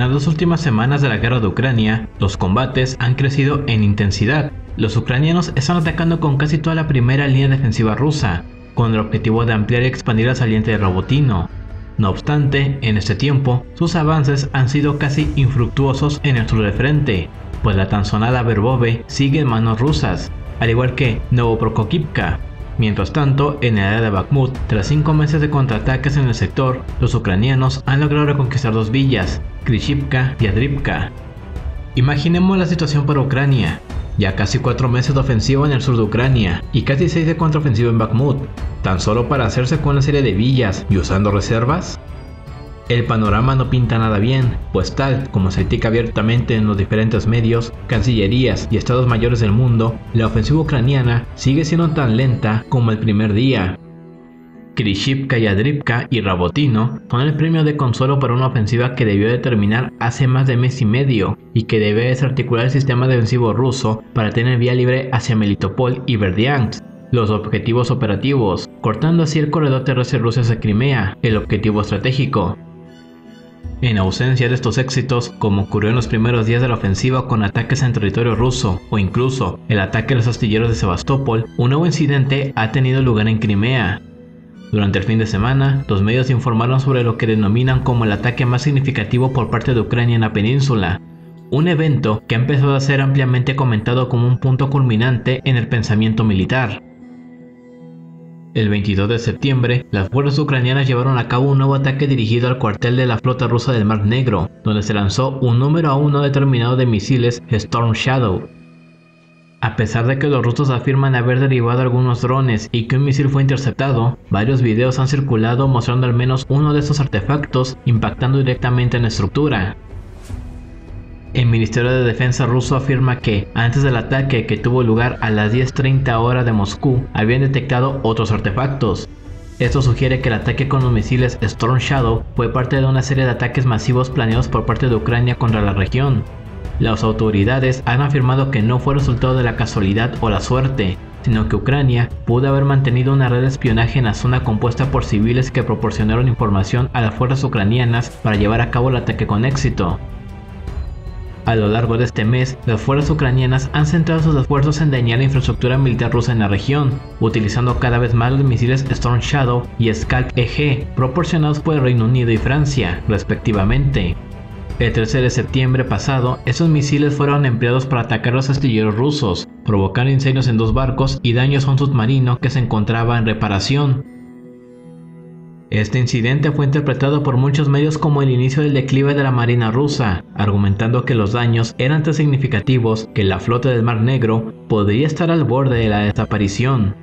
las dos últimas semanas de la guerra de Ucrania, los combates han crecido en intensidad. Los ucranianos están atacando con casi toda la primera línea defensiva rusa, con el objetivo de ampliar y expandir la saliente de Robotino. No obstante, en este tiempo, sus avances han sido casi infructuosos en el sur del frente, pues la tan sonada Verbove sigue en manos rusas, al igual que Novoprokopivka. Mientras tanto, en el área de Bakhmut, tras cinco meses de contraataques en el sector, los ucranianos han logrado reconquistar dos villas, Krishivka y Adrivka. Imaginemos la situación para Ucrania, ya casi cuatro meses de ofensiva en el sur de Ucrania y casi seis de contraofensiva en Bakhmut, tan solo para hacerse con una serie de villas y usando reservas. El panorama no pinta nada bien, pues tal como se indica abiertamente en los diferentes medios, cancillerías y estados mayores del mundo, la ofensiva ucraniana sigue siendo tan lenta como el primer día. Krishivka y Adrivka y Rabotino son el premio de consuelo para una ofensiva que debió de terminar hace más de mes y medio y que debe desarticular el sistema defensivo ruso para tener vía libre hacia Melitopol y Verdiansk. Los objetivos operativos, cortando así el corredor terrestre ruso hacia Crimea, el objetivo estratégico, en ausencia de estos éxitos, como ocurrió en los primeros días de la ofensiva con ataques en territorio ruso o incluso el ataque a los astilleros de Sebastopol, un nuevo incidente ha tenido lugar en Crimea. Durante el fin de semana, los medios informaron sobre lo que denominan como el ataque más significativo por parte de Ucrania en la península, un evento que ha empezado a ser ampliamente comentado como un punto culminante en el pensamiento militar. El 22 de septiembre, las fuerzas ucranianas llevaron a cabo un nuevo ataque dirigido al cuartel de la flota rusa del Mar Negro, donde se lanzó un número aún no determinado de misiles Storm Shadow. A pesar de que los rusos afirman haber derivado algunos drones y que un misil fue interceptado, varios videos han circulado mostrando al menos uno de estos artefactos impactando directamente en la estructura. El Ministerio de Defensa ruso afirma que, antes del ataque que tuvo lugar a las 10.30 horas de Moscú, habían detectado otros artefactos. Esto sugiere que el ataque con los misiles Storm Shadow fue parte de una serie de ataques masivos planeados por parte de Ucrania contra la región. Las autoridades han afirmado que no fue resultado de la casualidad o la suerte, sino que Ucrania pudo haber mantenido una red de espionaje en la zona compuesta por civiles que proporcionaron información a las fuerzas ucranianas para llevar a cabo el ataque con éxito. A lo largo de este mes, las fuerzas ucranianas han centrado sus esfuerzos en dañar la infraestructura militar rusa en la región, utilizando cada vez más los misiles Storm Shadow y Scalp EG, proporcionados por el Reino Unido y Francia, respectivamente. El 13 de septiembre pasado, esos misiles fueron empleados para atacar los astilleros rusos, provocando incendios en dos barcos y daños a un submarino que se encontraba en reparación, este incidente fue interpretado por muchos medios como el inicio del declive de la Marina rusa, argumentando que los daños eran tan significativos que la flota del Mar Negro podría estar al borde de la desaparición.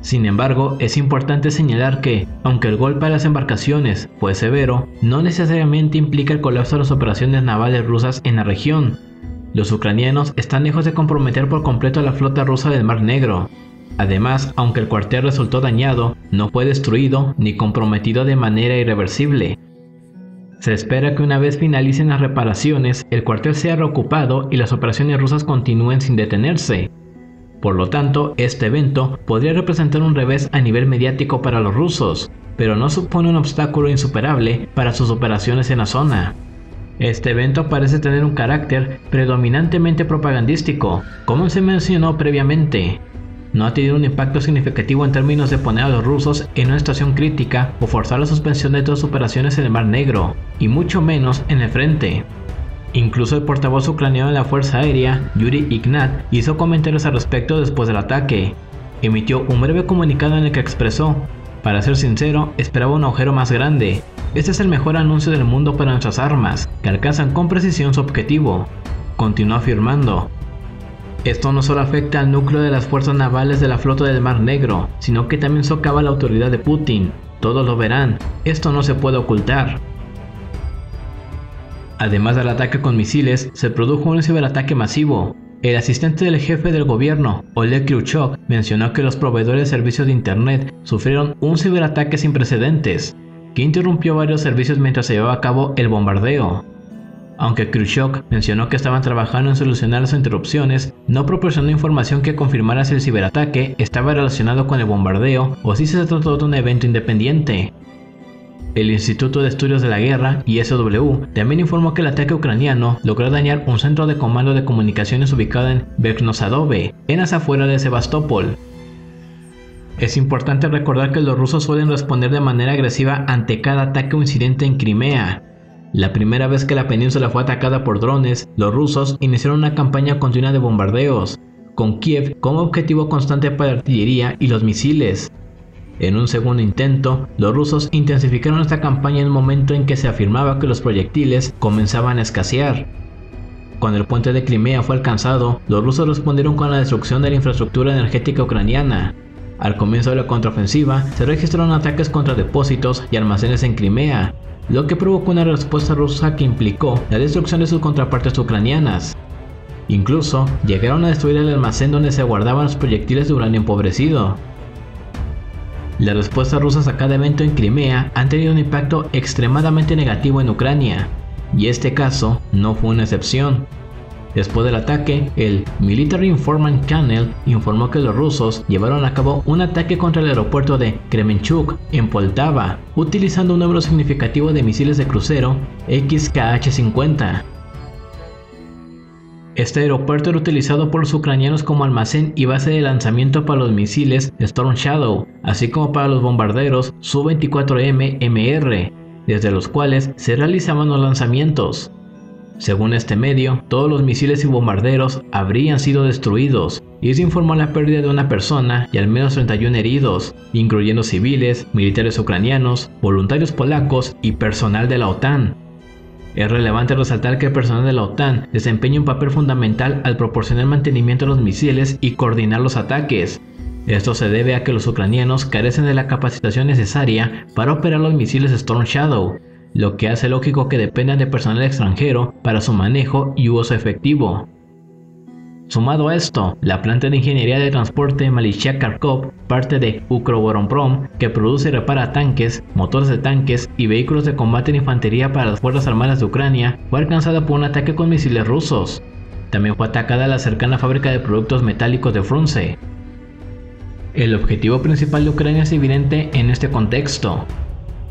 Sin embargo, es importante señalar que, aunque el golpe a las embarcaciones fue severo, no necesariamente implica el colapso de las operaciones navales rusas en la región. Los ucranianos están lejos de comprometer por completo a la flota rusa del Mar Negro, Además, aunque el cuartel resultó dañado, no fue destruido ni comprometido de manera irreversible. Se espera que una vez finalicen las reparaciones, el cuartel sea reocupado y las operaciones rusas continúen sin detenerse. Por lo tanto, este evento podría representar un revés a nivel mediático para los rusos, pero no supone un obstáculo insuperable para sus operaciones en la zona. Este evento parece tener un carácter predominantemente propagandístico, como se mencionó previamente, no ha tenido un impacto significativo en términos de poner a los rusos en una situación crítica o forzar la suspensión de todas operaciones en el Mar Negro, y mucho menos en el frente. Incluso el portavoz ucraniano de la Fuerza Aérea, Yuri Ignat, hizo comentarios al respecto después del ataque. Emitió un breve comunicado en el que expresó, para ser sincero, esperaba un agujero más grande. Este es el mejor anuncio del mundo para nuestras armas, que alcanzan con precisión su objetivo. Continuó afirmando, esto no solo afecta al núcleo de las fuerzas navales de la flota del Mar Negro, sino que también socava la autoridad de Putin. Todos lo verán, esto no se puede ocultar. Además del ataque con misiles, se produjo un ciberataque masivo. El asistente del jefe del gobierno, Oleg Kryuchok, mencionó que los proveedores de servicios de Internet sufrieron un ciberataque sin precedentes, que interrumpió varios servicios mientras se llevaba a cabo el bombardeo. Aunque Khrushchev mencionó que estaban trabajando en solucionar las interrupciones, no proporcionó información que confirmara si el ciberataque estaba relacionado con el bombardeo o si se trató de un evento independiente. El Instituto de Estudios de la Guerra, ISW, también informó que el ataque ucraniano logró dañar un centro de comando de comunicaciones ubicado en Verknosadove, en las afueras de Sebastopol. Es importante recordar que los rusos suelen responder de manera agresiva ante cada ataque o incidente en Crimea, la primera vez que la península fue atacada por drones, los rusos iniciaron una campaña continua de bombardeos, con Kiev como objetivo constante para la artillería y los misiles. En un segundo intento, los rusos intensificaron esta campaña en el momento en que se afirmaba que los proyectiles comenzaban a escasear. Cuando el puente de Crimea fue alcanzado, los rusos respondieron con la destrucción de la infraestructura energética ucraniana. Al comienzo de la contraofensiva, se registraron ataques contra depósitos y almacenes en Crimea, lo que provocó una respuesta rusa que implicó la destrucción de sus contrapartes ucranianas. Incluso llegaron a destruir el almacén donde se guardaban los proyectiles de uranio empobrecido. Las respuestas rusas a cada evento en Crimea han tenido un impacto extremadamente negativo en Ucrania, y este caso no fue una excepción. Después del ataque, el Military Informant Channel informó que los rusos llevaron a cabo un ataque contra el aeropuerto de Kremenchuk en Poltava, utilizando un número significativo de misiles de crucero XKH-50. Este aeropuerto era utilizado por los ucranianos como almacén y base de lanzamiento para los misiles Storm Shadow, así como para los bombarderos Su-24M-MR, desde los cuales se realizaban los lanzamientos. Según este medio, todos los misiles y bombarderos habrían sido destruidos, y se informó la pérdida de una persona y al menos 31 heridos, incluyendo civiles, militares ucranianos, voluntarios polacos y personal de la OTAN. Es relevante resaltar que el personal de la OTAN desempeña un papel fundamental al proporcionar mantenimiento a los misiles y coordinar los ataques. Esto se debe a que los ucranianos carecen de la capacitación necesaria para operar los misiles Storm Shadow, lo que hace lógico que dependan de personal extranjero para su manejo y uso efectivo. Sumado a esto, la planta de ingeniería de transporte Malishia Kharkov, parte de Ukrovoronprom, que produce y repara tanques, motores de tanques y vehículos de combate de infantería para las Fuerzas Armadas de Ucrania, fue alcanzada por un ataque con misiles rusos. También fue atacada la cercana fábrica de productos metálicos de Frunze. El objetivo principal de Ucrania es evidente en este contexto,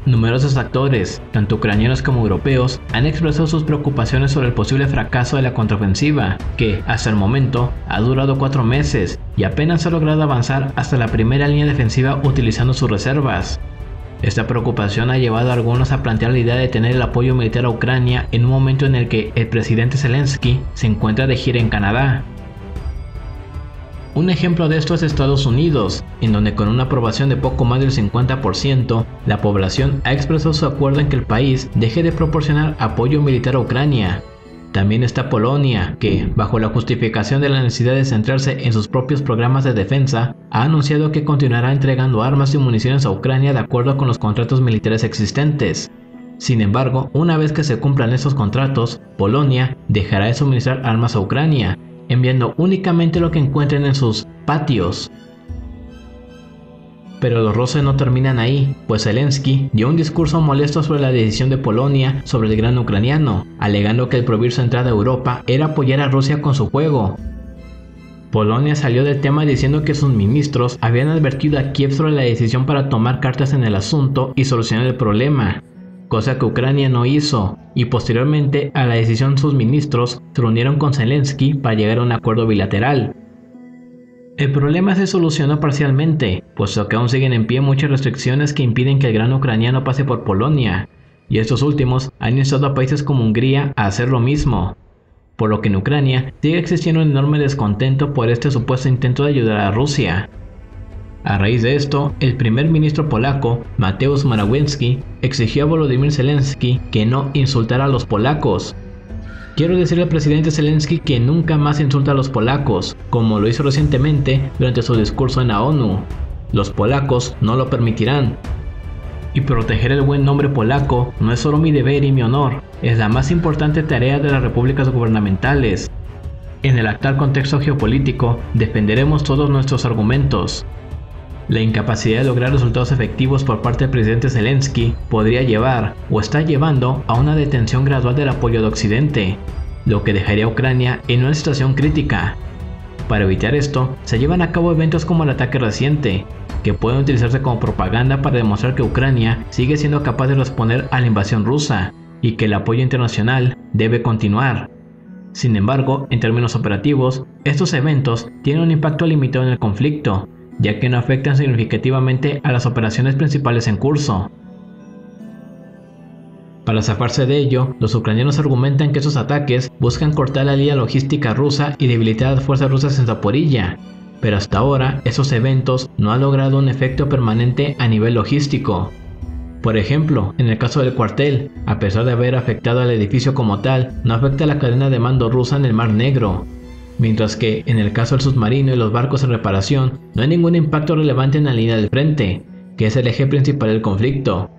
Numerosos actores, tanto ucranianos como europeos, han expresado sus preocupaciones sobre el posible fracaso de la contraofensiva, que, hasta el momento, ha durado cuatro meses y apenas ha logrado avanzar hasta la primera línea defensiva utilizando sus reservas. Esta preocupación ha llevado a algunos a plantear la idea de tener el apoyo militar a Ucrania en un momento en el que el presidente Zelensky se encuentra de gira en Canadá, un ejemplo de esto es Estados Unidos, en donde con una aprobación de poco más del 50%, la población ha expresado su acuerdo en que el país deje de proporcionar apoyo militar a Ucrania. También está Polonia, que, bajo la justificación de la necesidad de centrarse en sus propios programas de defensa, ha anunciado que continuará entregando armas y municiones a Ucrania de acuerdo con los contratos militares existentes. Sin embargo, una vez que se cumplan estos contratos, Polonia dejará de suministrar armas a Ucrania, enviando únicamente lo que encuentren en sus patios. Pero los roces no terminan ahí, pues Zelensky dio un discurso molesto sobre la decisión de Polonia sobre el gran ucraniano, alegando que el prohibir su entrada a Europa era apoyar a Rusia con su juego. Polonia salió del tema diciendo que sus ministros habían advertido a Kiev sobre la decisión para tomar cartas en el asunto y solucionar el problema, cosa que Ucrania no hizo, y posteriormente a la decisión sus ministros se reunieron con Zelensky para llegar a un acuerdo bilateral. El problema se solucionó parcialmente, puesto que aún siguen en pie muchas restricciones que impiden que el gran ucraniano pase por Polonia, y estos últimos han instado a países como Hungría a hacer lo mismo, por lo que en Ucrania sigue existiendo un enorme descontento por este supuesto intento de ayudar a Rusia. A raíz de esto, el primer ministro polaco, Mateusz Morawiecki, exigió a Volodymyr Zelensky que no insultara a los polacos. Quiero decirle al presidente Zelensky que nunca más insulta a los polacos, como lo hizo recientemente durante su discurso en la ONU. Los polacos no lo permitirán. Y proteger el buen nombre polaco no es solo mi deber y mi honor, es la más importante tarea de las repúblicas gubernamentales. En el actual contexto geopolítico, defenderemos todos nuestros argumentos, la incapacidad de lograr resultados efectivos por parte del presidente Zelensky podría llevar, o está llevando, a una detención gradual del apoyo de Occidente, lo que dejaría a Ucrania en una situación crítica. Para evitar esto, se llevan a cabo eventos como el ataque reciente, que pueden utilizarse como propaganda para demostrar que Ucrania sigue siendo capaz de responder a la invasión rusa y que el apoyo internacional debe continuar. Sin embargo, en términos operativos, estos eventos tienen un impacto limitado en el conflicto, ya que no afectan significativamente a las operaciones principales en curso. Para zafarse de ello, los ucranianos argumentan que esos ataques buscan cortar la línea logística rusa y debilitar a las fuerzas rusas en Zaporilla, pero hasta ahora esos eventos no han logrado un efecto permanente a nivel logístico. Por ejemplo, en el caso del cuartel, a pesar de haber afectado al edificio como tal, no afecta a la cadena de mando rusa en el Mar Negro, mientras que en el caso del submarino y los barcos en reparación no hay ningún impacto relevante en la línea del frente, que es el eje principal del conflicto.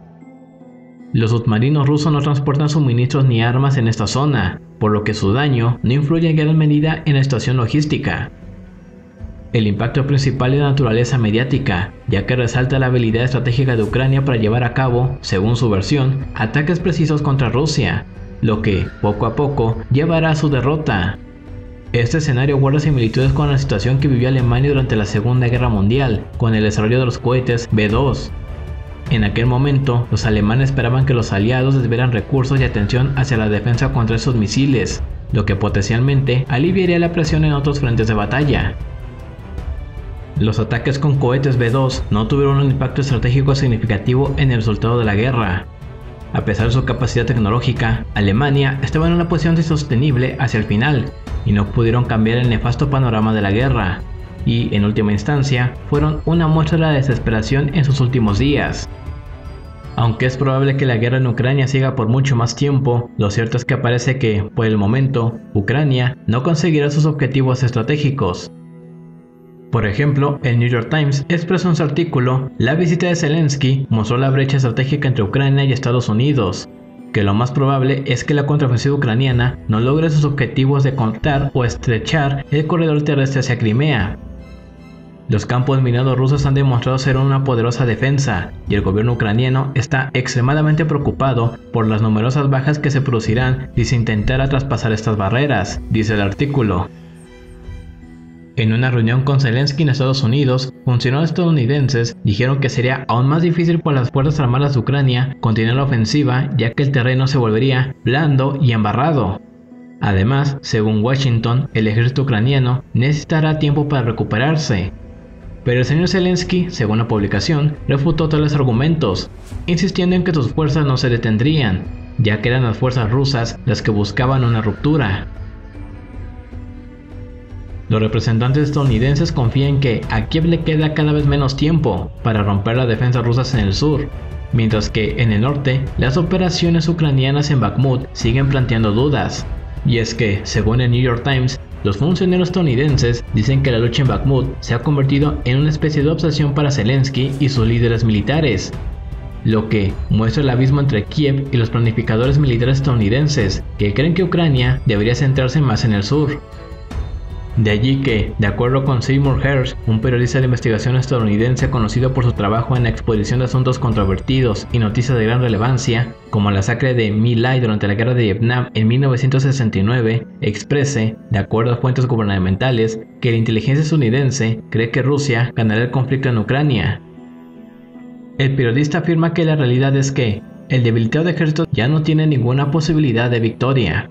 Los submarinos rusos no transportan suministros ni armas en esta zona, por lo que su daño no influye en gran medida en la situación logística. El impacto principal es de naturaleza mediática, ya que resalta la habilidad estratégica de Ucrania para llevar a cabo, según su versión, ataques precisos contra Rusia, lo que, poco a poco, llevará a su derrota. Este escenario guarda similitudes con la situación que vivió Alemania durante la Segunda Guerra Mundial, con el desarrollo de los cohetes B-2. En aquel momento, los alemanes esperaban que los aliados desviaran recursos y atención hacia la defensa contra esos misiles, lo que potencialmente aliviaría la presión en otros frentes de batalla. Los ataques con cohetes B-2 no tuvieron un impacto estratégico significativo en el resultado de la guerra. A pesar de su capacidad tecnológica, Alemania estaba en una posición insostenible hacia el final y no pudieron cambiar el nefasto panorama de la guerra, y en última instancia fueron una muestra de desesperación en sus últimos días. Aunque es probable que la guerra en Ucrania siga por mucho más tiempo, lo cierto es que parece que, por el momento, Ucrania no conseguirá sus objetivos estratégicos, por ejemplo, el New York Times expresó en su artículo, la visita de Zelensky mostró la brecha estratégica entre Ucrania y Estados Unidos, que lo más probable es que la contraofensiva ucraniana no logre sus objetivos de cortar o estrechar el corredor terrestre hacia Crimea. Los campos minados rusos han demostrado ser una poderosa defensa y el gobierno ucraniano está extremadamente preocupado por las numerosas bajas que se producirán si se intentara traspasar estas barreras, dice el artículo. En una reunión con Zelensky en Estados Unidos, funcionarios estadounidenses dijeron que sería aún más difícil para las Fuerzas Armadas de Ucrania continuar la ofensiva ya que el terreno se volvería blando y embarrado. Además, según Washington, el ejército ucraniano necesitará tiempo para recuperarse. Pero el señor Zelensky, según la publicación, refutó los argumentos, insistiendo en que sus fuerzas no se detendrían, ya que eran las fuerzas rusas las que buscaban una ruptura. Los representantes estadounidenses confían que a Kiev le queda cada vez menos tiempo para romper las defensas rusas en el sur, mientras que en el norte las operaciones ucranianas en Bakhmut siguen planteando dudas. Y es que, según el New York Times, los funcionarios estadounidenses dicen que la lucha en Bakhmut se ha convertido en una especie de obsesión para Zelensky y sus líderes militares, lo que muestra el abismo entre Kiev y los planificadores militares estadounidenses, que creen que Ucrania debería centrarse más en el sur. De allí que, de acuerdo con Seymour Hersh, un periodista de investigación estadounidense conocido por su trabajo en la exposición de asuntos controvertidos y noticias de gran relevancia, como la sacre de My Lai durante la guerra de Vietnam en 1969, exprese, de acuerdo a fuentes gubernamentales, que la inteligencia estadounidense cree que Rusia ganará el conflicto en Ucrania. El periodista afirma que la realidad es que el debilitado ejército ya no tiene ninguna posibilidad de victoria.